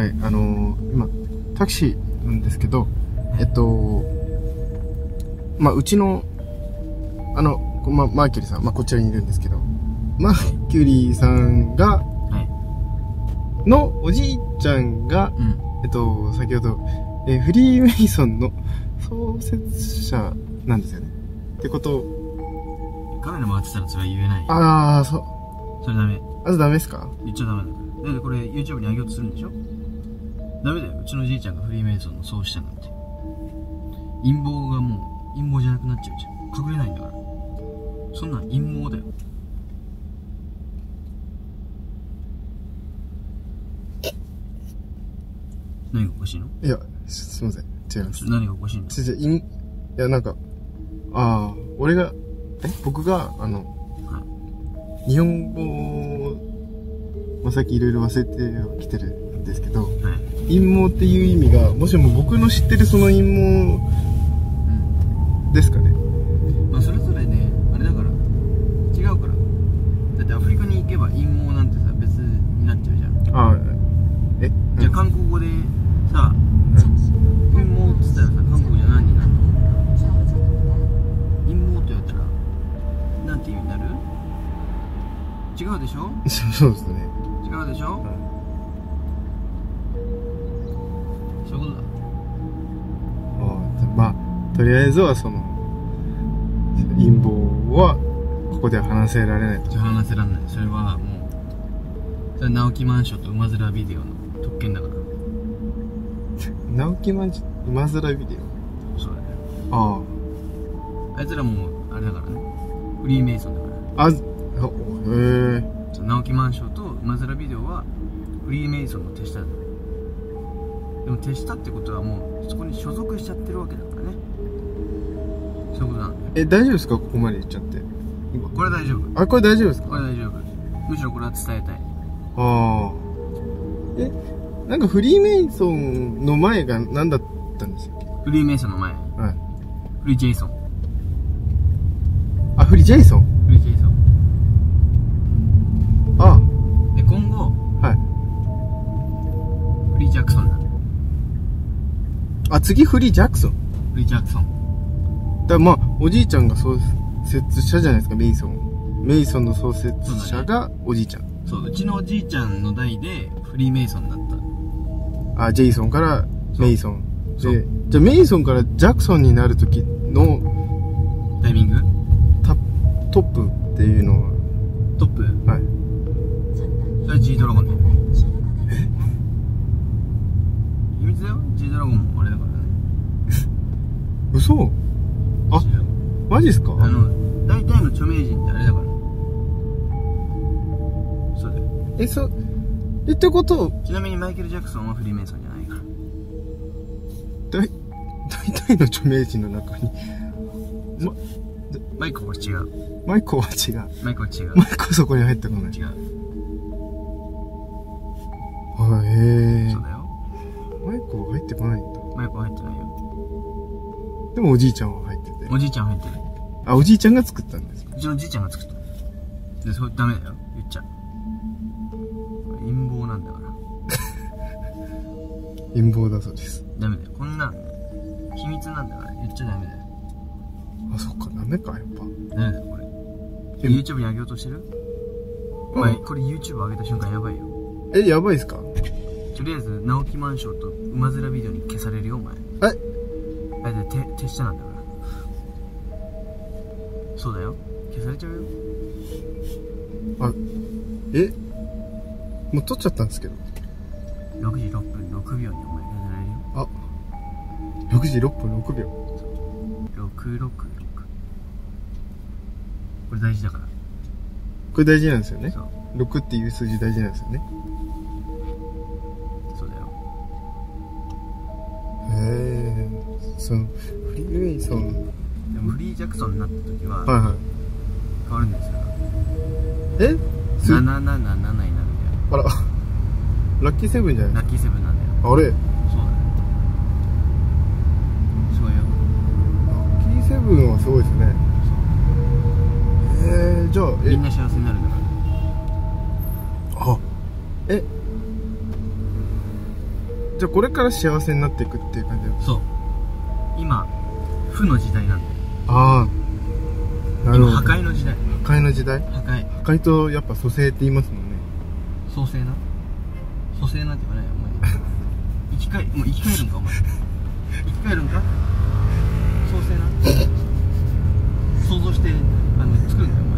はい、あのー今、タクシーなんですけど、えっと、まあ、うちの、あの、ま、マーキュリーさん、まあ、こちらにいるんですけど、マーキュリーさんが、はい。のおじいちゃんが、うん。えっと、先ほど、えーフリーメイソンの創設者なんですよね。ってことを、カメラ回ってたらそれは言えない。あー、そう、それダメ。あとダメですか？言っちゃダメだから。で、これ YouTube に上げようとするんでしょ？ダメだよ。うちのじいちゃんがフリーメイソンの創始者なんて。陰謀がもう、陰謀じゃなくなっちゃうじゃん。隠れないんだから。そんなん陰謀だよ。何がおかしいの？いや、すすいません。違います。何がおかしいんだちょちょいんいや、なんか、ああ、俺が、え僕が、あの、は日本語、まあ、さっきいろいろ忘れてきてるんですけど、い。はい。陰謀っていう意味が、もしも僕の知ってるその陰謀うん。ですかね。まあそれぞれねあれだから違うから。だってアフリカに行けば陰謀なんてさ別になっちゃうじゃん。ああ、え？じゃあ韓国語でさ陰謀って言ったらさ韓国じゃ何になるの？陰謀って言われたらなんて意味になる？違うでしょ？うんそうそうですね。違うでしょ？そういうことだ。ああまあ、とりあえずはその、陰謀は、ここでは話せられない。話せらんない。それはもうそれは直木マンションと馬面ビデオの特権だから。直木マンジ、馬面ビデそうだよオ。あ。あいつらもうあれだからね。フリーメイソンだから。あ。へえ。直木マンションと馬面ビデオはフリーメイソンの手下だでも手下ってことはもうそこに所属しちゃってるわけだからね。そういうことなんだよ。え、大丈夫ですか？ここまで言っちゃって。今これ大丈夫。あ、これ大丈夫ですか？これ大丈夫。むしろこれは伝えたい。ああ。え、なんかフリーメイソンの前が何だったんですよフリーメイソンの前。はい。フリージェイソン。あ、フリージェイソン？あ、次フリージャクソン。フリージャクソンだまあ、おじいちゃんが創設者じゃないですか、メイソン。メイソンの創設者がおじいちゃん。そううちのおじいちゃんの代でフリーメイソンになったあ、ジェイソンからメイソン。そうで、じゃあメイソンからジャクソンになる時のですか？あの大体の著名人ってあれだから。そうだよ。え、そ、え、ってこと、ちなみにマイケル・ジャクソンはフリーメイソンじゃないから。大、大体の著名人の中に、マイクは違う。マイコは違う。マイクは違う。マイコはそこに入ってこない。違う。あ、へえ。そう。だよ。マイコは入ってこないんだ。マイクは入ってないよ。でもおじいちゃんは入ってて。おじいちゃん入ってるあ、おじいちゃんが作ったんです。かうちのじいちゃんが作った。でそれダメだよ。言っちゃ陰謀なんだから。陰謀だそうです。ダメだよ。こんなん秘密なんだから。言っちゃダメだよ。あ、そっか、ダメか、やっぱ。ダメだよこれ。え YouTube に上げようとしてる？お前うんこれ YouTube 上げた瞬間やばいよ。え、やばいっすか？とりあえず直木マンションと馬面ビデオに消されるよお前。え？あれで手手下なんだからそうだよ消されちゃうよあ、え？もう撮っちゃったんですけど。6時6分6秒にお前消されるよあ、6時6分6秒。666これ大事だからこれ大事なんですよね。そう6っていう数字大事なんですよね。そうだよへえ。その、フリーメイソン。でもフリージャクソンになった時ははいはい。変わるんですよ。え？す777になるんだよ。あら、ラッキーセブンじゃないラッキーセブンなんだよ。あれ？ラそうだよ。すごいよ。ッキーセブンはすごいですね。えー、じゃあ、え？みん、な幸せになるんだから。あ、え、じゃあこれから幸せになっていくっていう感じだそう。今負の時代なんだよああなるほど。今破壊の時代。破壊の時代？破壊。破壊とやっぱ蘇生って言いますもんね。創生な？蘇生なんて言わないよお前。生き返もう生き返るんかお前。生き返るんか？創生な？想像してあの作るんだよお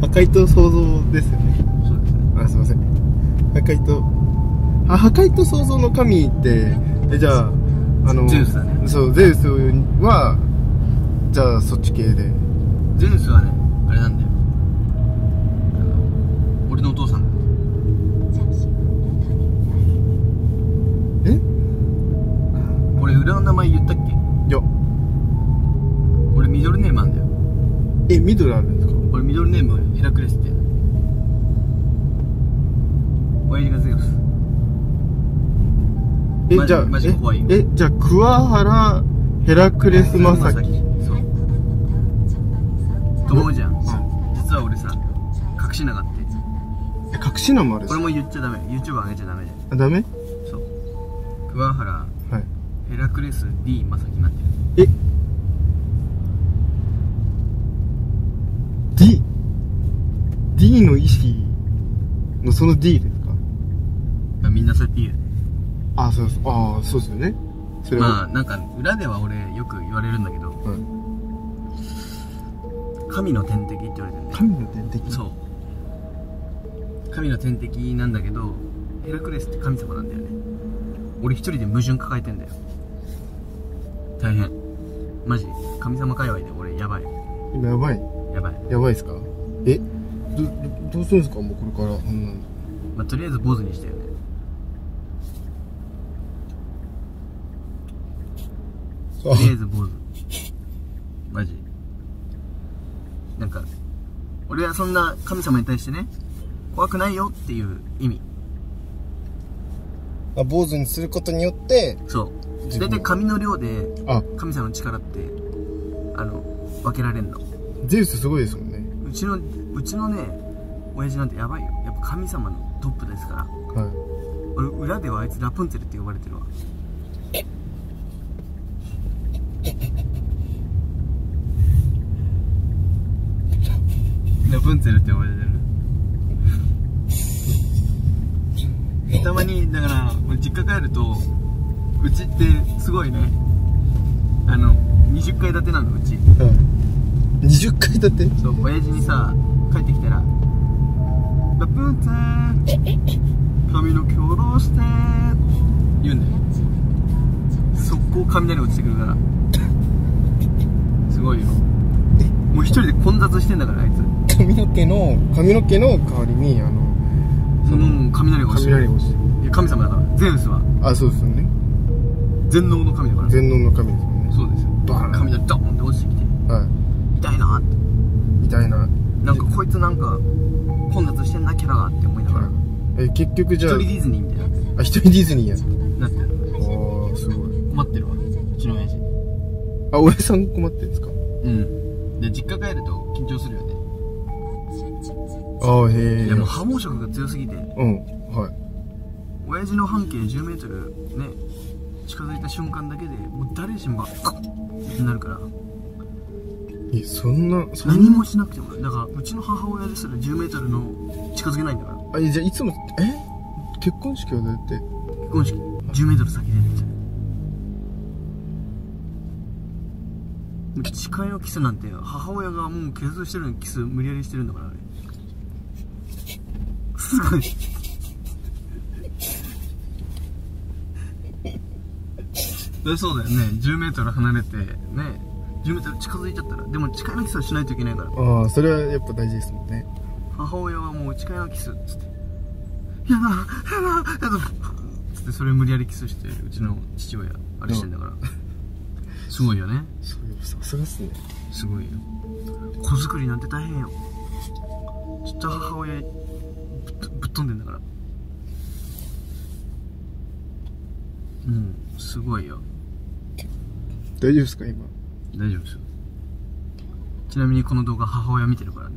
前。破壊と創造ですよね。そうですね。あすいません。破壊とあ破壊と創造の神ってえじゃああのゼウスだね。そうゼウスはじゃあそっち系で。ゼウスはねあれなんだよえじゃあマジ怖いよ。ええじゃあ桑原ヘラクレスマサキ。そうと思うじゃん実は俺さ隠しながってえ隠し名もあるしこれも言っちゃダメ YouTube 上げちゃダメだ。よあダメそう桑原はいヘラクレス D マサキになってるえ D D の意思のその D ですかあみんなそうやって言うよねあそうそうあそうですよね。それは、まあなんか裏では俺よく言われるんだけど。はい。神の天敵って言われてるんだよ神の天敵？そう。神の天敵なんだけどヘラクレスって神様なんだよね。俺一人で矛盾抱えてんだよ。大変。マジ。神様界隈で俺やばい。今やばい？やばい。やばいですか？え？どどどうするんですか？もうこれから。そん。なまあとりあえず坊主にしたよねとりあえず坊主。マジ。なんか俺はそんな神様に対してね怖くないよっていう意味。あ坊主にすることによってそう。大体髪の量であ。神様の力ってあの分けられんの。ゼウスすごいですもんね。うちのうちのね親父なんてやばいよ。やっぱ神様のトップですから。はい。俺裏ではあいつラプンツェルって呼ばれてるわプンツェルって呼ばれてる。たまにだから俺実家帰るとうちってすごいねあの20階建てなのうち。はい20階建て？そう親父にさ帰ってきたら「ラプンツェル髪の毛下ろして」言うんだよ。速攻雷落ちてくるから。すごいよ。もう一人で混雑してんだからあいつ髪の毛の髪の毛の代わりにあのその雷が落ちて雷が落ちていや神様だからゼウスは。あそうですよね。全能の神だから。全能の神ですもんね。そうですよ。バーン雷ドーンって落ちてきてはい。痛いなって。みたいななんかこいつなんか混雑してんなキャラがって思いながら。え結局じゃあ一人ディズニーみたいにあ一人ディズニーや。なってる。ああすごい。困ってるわ。うちの親父。あ親さん困ってるんですか？うん。で実家帰ると緊張するよねああへえいやもう波紋色が強すぎて。うんはい。親父の半径 10m ね近づいた瞬間だけでもう誰しもがあっってなるから。えそんなそんな？何もしなくても。だからうちの母親ですら 10m の近づけないんだから。あえじゃあいつもえ？結婚式はどうやって？結婚式。10m 先で。って誓いのキスなんて母親がもう継続してるのにキス無理やりしてるんだからあれすごいえそうだよね。10m 離れてね。10m 近づいちゃったらでも誓いのキスはしないといけないから。ああそれはやっぱ大事ですもんね。母親はもう誓いのキスっつって「やだやだやだ」つってそれ無理やりキスしてうちの父親あれしてんだから。すごいよね。さすがっすね。すごいよ。子作りなんて大変よ。ちっちゃい母親飛んでんだから。うんすごいよ。大丈夫ですか今？大丈夫ですよ。ちなみにこの動画母親見てるからね